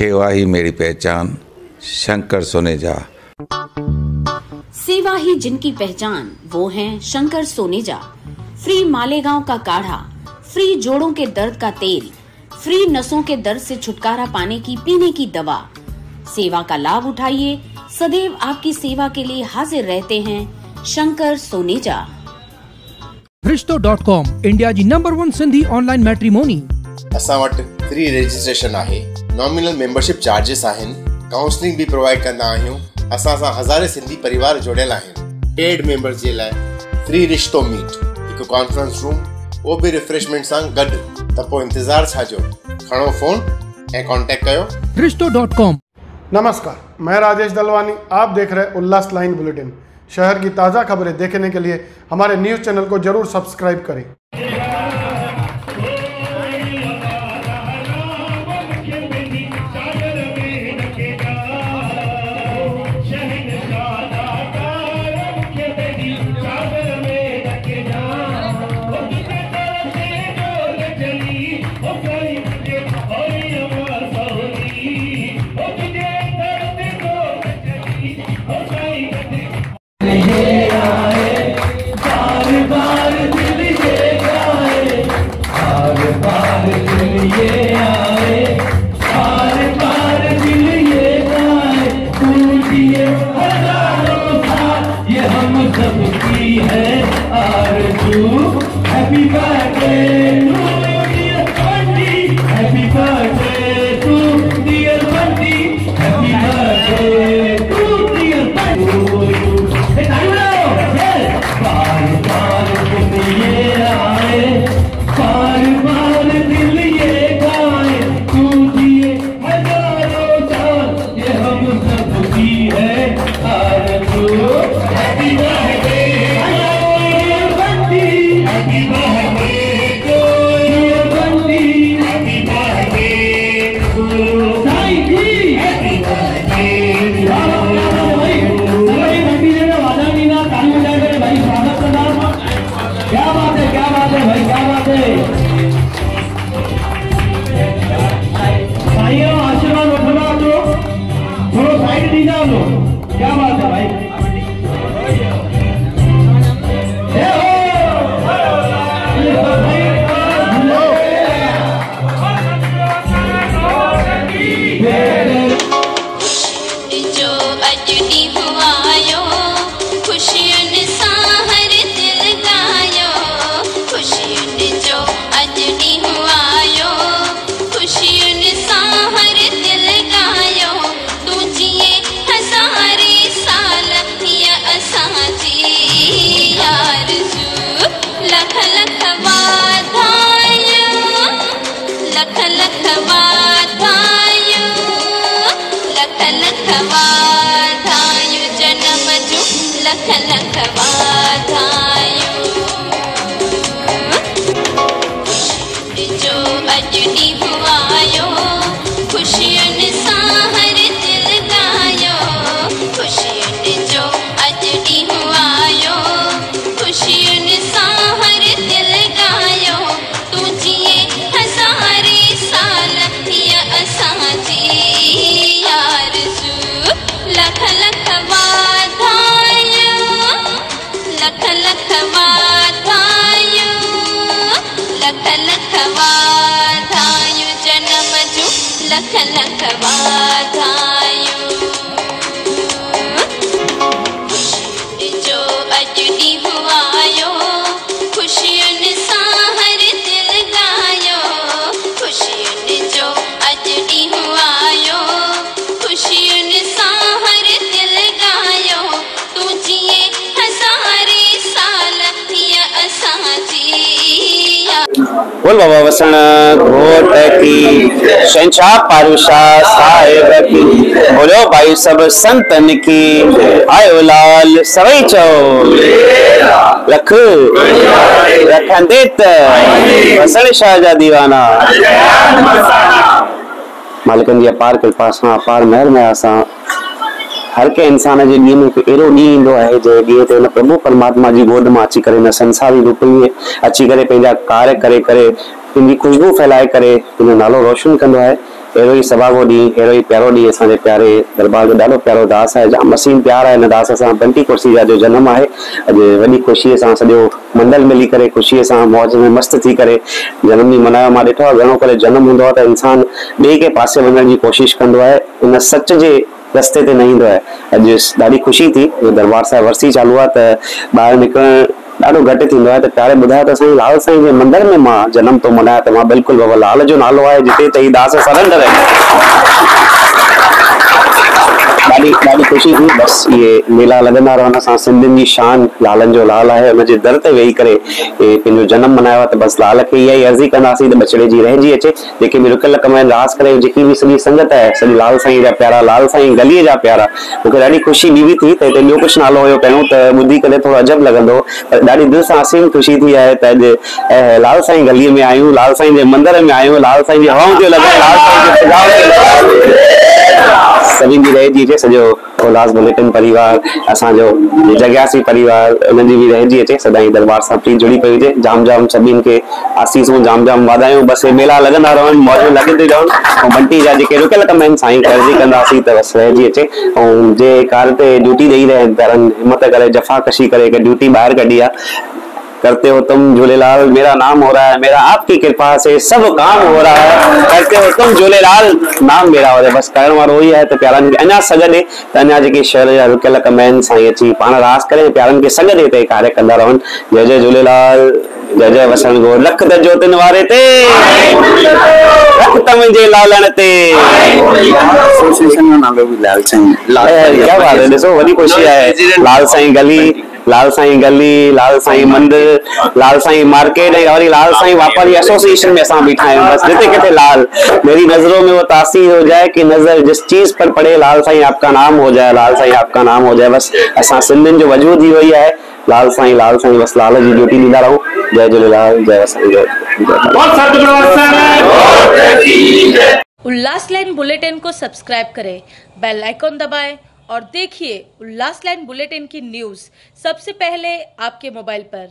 सेवा ही मेरी पहचान शंकर सोनेजा सेवा ही जिनकी पहचान वो हैं शंकर सोनेजा फ्री मालेगांव का काढ़ा फ्री जोड़ों के दर्द का तेल फ्री नसों के दर्द से छुटकारा पाने की पीने की दवा। सेवा का लाभ उठाइए सदैव आपकी सेवा के लिए हाजिर रहते हैं Shankar Soneja Rishto dot com India जी number one Sindhi online matrimony. असां फ्री रजिस्ट्रेशन आहे. नॉमिनल मेंबरशिप चार्जिस आहिनि। काउंसलिंग बि प्रोवाइड कंदा आहियूं। असां सां हज़ारे सिंधी परिवार जुड़ियल आहिनि। पेड मेंबर्स जे लाइ फ्री रिश्तो मीट हिकु कॉन्फ्रेंस रूम उहो बि रिफ्रेशमेंट सां गॾु। त पोइ इंतज़ारु छा जो? खणो फ़ोन ऐं कॉन्टेक्ट कयो। रिश्तो डॉट कॉम नमस्कार मैं राजेश दलवानी आप देख रहे उल्लास लाइन बुलेटिन। शहर की ताज़ा खबरें देखने के लिए हमारे न्यूज़ चैनल को ज़रूर सब्सक्राइब करें। ललय जन्म लख लल बोल बाबा वसण घोट की शहशाह पारूशाह साहिब की बोलो भाई, सब संतन की आयो लाल सवई चो रख। रखंदे त वसण शाह जा दीवाना। मालिकनि जी अपार कृपा सां अपार महिर में असां हर कंहिं इंसान जे ॾींहं में हिकु अहिड़ो ॾींहुं ईंदो आहे जंहिं ते प्रभु परमात्मा जी गोद माँ अची करे संसारी रूप में अची करे कार्य करे ख़ुशबू फैलाए करे नालो रोशन कंदो आहे। अहिड़ो ई सभागो ॾींहुं अहिड़ो ई प्यारो ॾींहुं असांजे प्यारे दरबार जो ॾाढो प्यारो दास आहे, जाम मसीन प्यार हिन दास सां बंटी कुर्सी जो जनमु आहे, अॼु वॾी ख़ुशीअ सां सॼो मंडल मिली करे, ख़ुशीअ सां मौज में मस्तु थी करे जनमु ॾींहुं मल्हायो। माँ ॾिठो आहे, घणो करे जनमु हूंदो आहे त इंसानु ॿिए के आहे। उन सच जे रस्ते ते न है। अज ॾाढी ख़ुशी थी जो दरबार साहिब वरसी चालू आहे त ॿाहिरि निकिरणु ॾाढो घटि थींदो आहे त प्यारे ॿुधायो त सही, लाल साईं के मंदिर में माँ तो थो मल्हायां त माँ बिल्कुलु बाबा लाल जो नालो आहे, जिते तई दास सरेंडर ॾाढी ख़ुशी थी, बसि इहे मेला लॻंदा रहनि असां सिंधियुनि जी शान, लालनि जो लाल आहे, हुनजे दर ते वेही करे पंहिंजो जनमु मल्हायो आहे, त बसि लाल खे इहा ई अर्ज़ी कंदासीं त बछड़े जी रहिजी अचे। जेके बि रुकियल कम आहिनि, रास करे, जेकी बि सॼी संगत आहे, सॼी लाल साईं जा प्यारा, लाल साईं गलीअ जा प्यारा, मूंखे ॾाढी ख़ुशी ॿी बि थी, त हिते ॿियो कुझु नालो हुयो, पहिरियों त ॿुधी करे थोरो अजब लॻंदो, पर ॾाढी दिलि सां असीम ख़ुशी थी आहे, त अॼु लाल साईं गलीअ में आहियूं, लाल साईं जे मंदर में आहियूं, लाल साईं जी हवाऊं थियूं लॻनि लाल साईं सभिनि जी रहिजी अचे सॼो उल्हास बुलेटिन परिवार, असांजो जॻियासी परिवार, उन्हनि जी बि रहिजी अचे, सदाईं दरबार सां प्लीज़ जुड़ी पई हुजे। जाम जाम सभिनि खे आसीसूं जाम जाम वाधायूं। बसि हे मेला लॻंदा रहनि, मौजूं लॻंदी रहनि। ऐं बंटी जा जेके रुकियल कम आहिनि, साईं कर्ज़ी कंदासीं त बसि रहिजी अचे। ऐं जे कार ड्यूटी ॾेई रहिया हिमत करे जफ़ा कशी करे ड्यूटी ॿाहिरि कढी आहे। करते हो तुम झूलेलाल मेरा नाम हो रहा है मेरा आपकी कृपा से सब काम हो रहा है। करते हो तुम झूलेलाल नाम मेरा हो रहा है। बस करण वारो ई आहे त प्यारनि खे अञा सगॾे त अञा जेके शहर जा रुकियल कम आहिनि साईं अची पाण रास करे प्यारनि खे सगॾे ते कार्य कंदा रहनि जय जय झूलेलाल जय जय वसण गो लख त ज्योतिन वारे ते। लख त मुंहिंजे लालण ते। एसोसिएशन जो नालो बि लाल साईं ए, क्या बात है ॾिसो वॾी ख़ुशी आहे लाल साईं गली। लाल साईं गली लाल साईं मंदिर लाल साईं मार्केट ऐं वरी लाल साईं वापारी एसोसिएशन में असां बीठा आहियूं बस जिते किथे लाल। मेरी नज़रों में वो तासीर हो जाए कि नज़र जिस चीज़ पर पड़े लाल साईं आपका नाम हो जाए लाल साईं आपका नाम हो जाए। बस असां सिंधियुनि जो वजूद ई वही आहे लाल साईं लाल साईं बस लाल जी ड्यूटी ॾींदा रहूँ। जय झूलेलाल जय साईं जय उल्लास लाइन बुलेटिन को सब्सक्राइब करें। बेल आइकॉन दबाएँ। और देखिए उल्लास लाइन बुलेटिन की न्यूज़ सबसे पहले आपके मोबाइल पर।